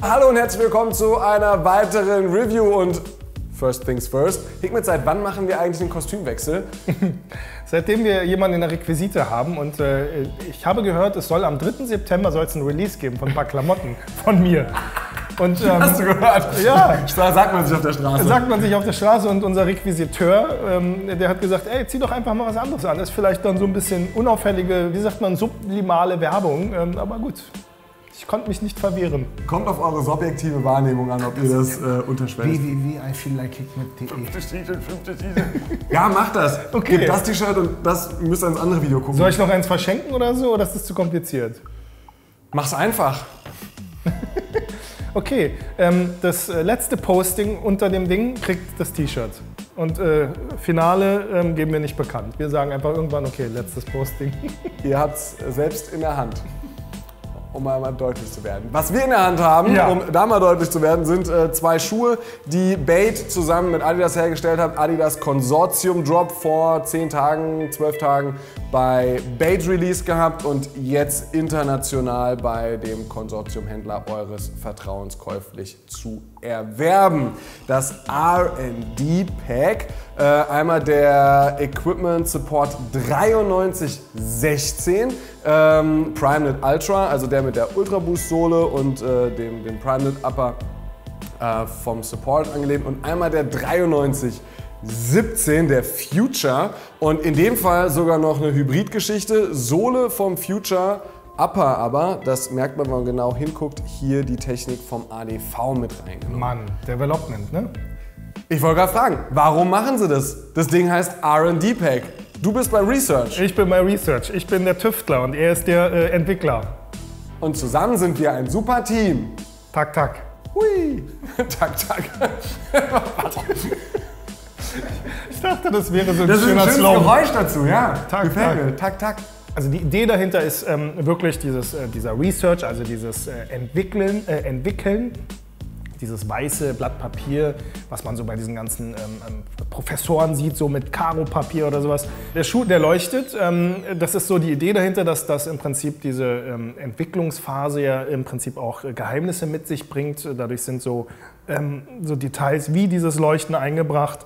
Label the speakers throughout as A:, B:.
A: Hallo und herzlich willkommen zu einer weiteren Review und First things first. Hikmet, seit wann machen wir eigentlich einen Kostümwechsel?
B: Seitdem wir jemanden in der Requisite haben und äh, ich habe gehört, es soll am 3. September soll es ein Release geben von ein paar Klamotten von mir.
A: Und, ähm, Hast du gehört?
B: Ja.
A: Sagt man sich auf der Straße.
B: Sagt man sich auf der Straße und unser Requisiteur, ähm, der hat gesagt, ey, zieh doch einfach mal was anderes an. Das ist vielleicht dann so ein bisschen unauffällige, wie sagt man, sublimale Werbung. Ähm, aber gut, ich konnte mich nicht verwehren.
A: Kommt auf eure subjektive Wahrnehmung an, ob ihr das äh, unterschwellt.
B: www.ifeellikehickmet.de
A: Ja, macht das.
B: Okay.
A: Gebt das T-Shirt und das müsst ihr ins andere Video gucken.
B: Soll ich noch eins verschenken oder so, oder ist das zu kompliziert?
A: Mach's einfach.
B: Okay, ähm, das äh, letzte Posting unter dem Ding kriegt das T-Shirt. Und äh, Finale ähm, geben wir nicht bekannt. Wir sagen einfach irgendwann, okay, letztes Posting.
A: Ihr habt's selbst in der Hand um mal deutlich zu werden. Was wir in der Hand haben,
B: Ja.
A: um da mal deutlich zu werden, sind äh, zwei Schuhe, die Bait zusammen mit Adidas hergestellt hat. Adidas Consortium Drop vor 10 Tagen, 12 Tagen bei Bait Release gehabt und jetzt international bei dem Konsortiumhändler eures Vertrauens käuflich zu erwerben. Das R&D Pack, äh, einmal der Equipment Support 9316 ähm, PrimeNet Ultra, also der mit der Ultra Boost Sohle und äh, dem, dem PrimeNet Upper äh, vom Support angelehnt und einmal der 9317, der Future und in dem Fall sogar noch eine Hybridgeschichte, Sohle vom Future Upper aber, das merkt man, wenn man genau hinguckt, hier die Technik vom ADV mit reingenommen.
B: Mann, Development, ne?
A: Ich wollte gerade fragen, warum machen sie das? Das Ding heißt R&D Pack. Du bist beim Research
B: Ich bin bei Research, ich bin der Tüftler und er ist der äh, Entwickler.
A: und zusammen sind wir ein super Team.
B: Tak, tak.
A: Hui. tak, tak.
B: Ich dachte, das wäre so ein
A: Das ist ein
B: schöner
A: schönes
B: Slogan.
A: Geräusch dazu, ja.
B: Tak,
A: Gefällt
B: tak.
A: Tak, tak.
B: Also die Idee dahinter ist ähm, wirklich dieses, äh, dieser Research, also dieses äh, Entwickeln, äh, Entwickeln, dieses weiße Blatt Papier, was man so bei diesen ganzen ähm, ähm, Professoren sieht, so mit Karo-Papier oder sowas. Der Schuh, der leuchtet. Ähm, das ist so die Idee dahinter, dass das im Prinzip diese ähm, Entwicklungsphase ja im Prinzip auch äh, Geheimnisse mit sich bringt. Dadurch sind so, ähm, so Details wie dieses Leuchten eingebracht.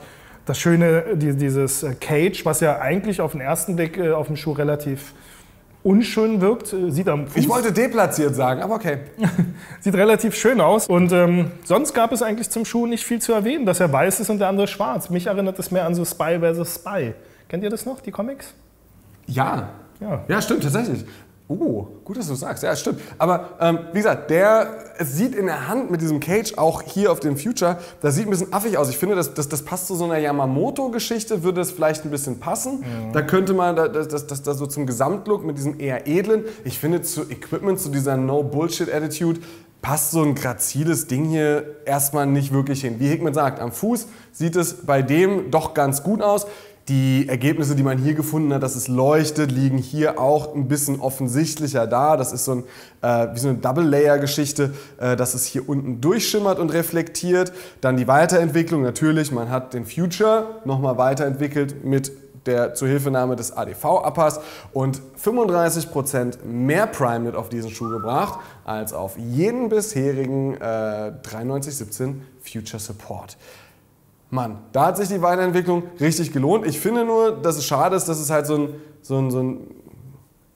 B: Das Schöne, die, dieses äh, Cage, was ja eigentlich auf den ersten Blick äh, auf dem Schuh relativ unschön wirkt, äh, sieht am Fuß
A: Ich wollte deplatziert sagen, aber okay.
B: Sieht relativ schön aus. Und ähm, sonst gab es eigentlich zum Schuh nicht viel zu erwähnen, dass er weiß ist und der andere schwarz. Mich erinnert es mehr an so Spy vs. Spy. Kennt ihr das noch, die Comics?
A: Ja.
B: Ja.
A: Ja, stimmt, tatsächlich. Oh, gut, dass du sagst. Ja, stimmt. Aber ähm, wie gesagt, der, es sieht in der Hand mit diesem Cage, auch hier auf dem Future, das sieht ein bisschen affig aus. Ich finde, das, das, das passt zu so einer Yamamoto-Geschichte, würde es vielleicht ein bisschen passen. Da könnte man da- das, das, das, das so zum Gesamtlook mit diesem eher edlen. Ich finde, zu Equipment, zu dieser No-Bullshit-Attitude, passt so ein graziles Ding hier erstmal nicht wirklich hin. Wie Hickman sagt, am Fuß sieht es bei dem doch ganz gut aus. Die Ergebnisse, die man hier gefunden hat, dass es leuchtet, liegen hier auch ein bisschen offensichtlicher da. Das ist so ein, äh, wie so eine Double-Layer-Geschichte, äh, dass es hier unten durchschimmert und reflektiert. Dann die Weiterentwicklung natürlich. Man hat den Future nochmal weiterentwickelt mit der Zuhilfenahme des ADV-Uppers und 35% mehr PrimeNet auf diesen Schuh gebracht als auf jeden bisherigen äh, 9317 Future Support. Mann, da hat sich die Weiterentwicklung richtig gelohnt. Ich finde nur, dass es schade ist, dass es halt so ein, so ein, so ein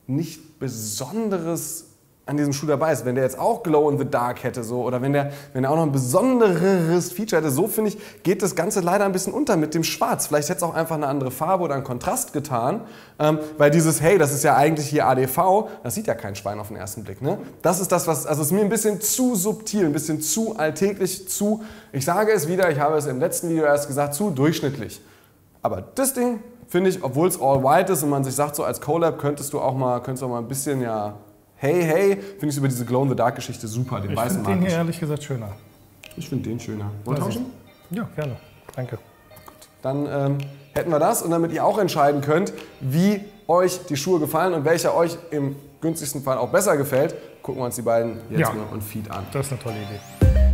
A: nicht besonderes an diesem Schuh dabei ist. Wenn der jetzt auch Glow in the Dark hätte so, oder wenn der, wenn der auch noch ein besonderes Feature hätte, so finde ich, geht das Ganze leider ein bisschen unter mit dem Schwarz. Vielleicht hätte es auch einfach eine andere Farbe oder einen Kontrast getan, ähm, weil dieses, hey, das ist ja eigentlich hier ADV, das sieht ja kein Schwein auf den ersten Blick. Ne? Das ist das, was, also ist mir ein bisschen zu subtil, ein bisschen zu alltäglich, zu, ich sage es wieder, ich habe es im letzten Video erst gesagt, zu durchschnittlich. Aber das Ding finde ich, obwohl es all white ist und man sich sagt, so als Collab könntest du auch mal, könntest du auch mal ein bisschen, ja, hey, hey, finde ich über diese Glow in the Dark Geschichte super, den
B: Ich
A: weißen
B: finde den hier
A: ich.
B: ehrlich gesagt schöner.
A: Ich finde den schöner. Wollt
B: ich.
A: tauschen?
B: Ja, gerne. Danke.
A: Dann ähm, hätten wir das und damit ihr auch entscheiden könnt, wie euch die Schuhe gefallen und welcher euch im günstigsten Fall auch besser gefällt, gucken wir uns die beiden jetzt
B: Ja.
A: mal on Feed an.
B: Das ist eine tolle Idee.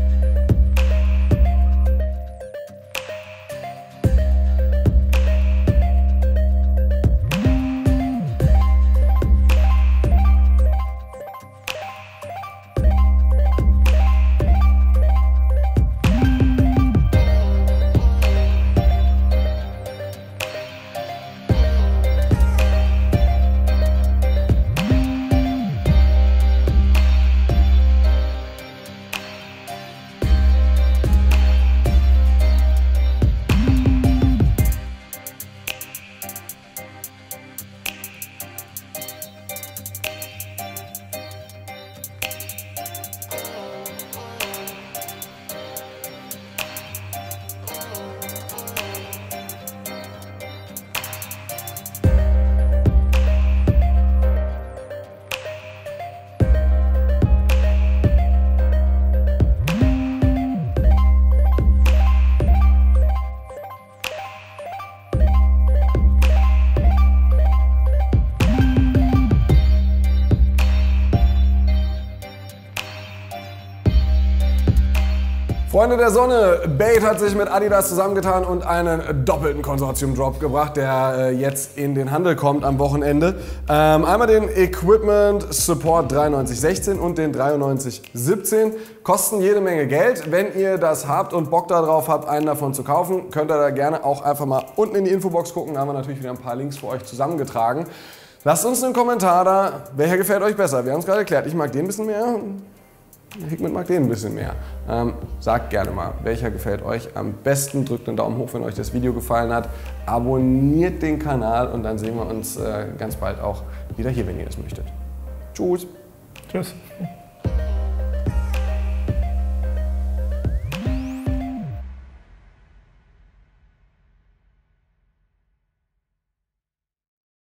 A: Freunde der Sonne, Bait hat sich mit Adidas zusammengetan und einen doppelten Konsortium-Drop gebracht, der äh, jetzt in den Handel kommt am Wochenende. Ähm, einmal den Equipment Support 9316 und den 9317. Kosten jede Menge Geld. Wenn ihr das habt und Bock darauf habt, einen davon zu kaufen, könnt ihr da gerne auch einfach mal unten in die Infobox gucken. Da haben wir natürlich wieder ein paar Links für euch zusammengetragen. Lasst uns einen Kommentar da, welcher gefällt euch besser. Wir haben es gerade erklärt, ich mag den ein bisschen mehr, Hickman mag den ein bisschen mehr. Ähm, sagt gerne mal, welcher gefällt euch am besten. Drückt einen Daumen hoch, wenn euch das Video gefallen hat. Abonniert den Kanal und dann sehen wir uns äh, ganz bald auch wieder hier, wenn ihr das möchtet. Tschüss.
B: Tschüss.